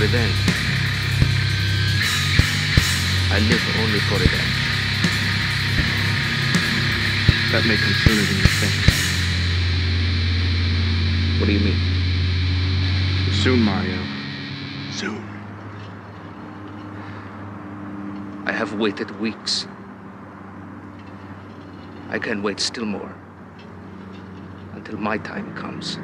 For revenge. I live only for revenge. That may come sooner than you think. What do you mean? Soon, Mario. Soon. I have waited weeks. I can wait still more. Until my time comes.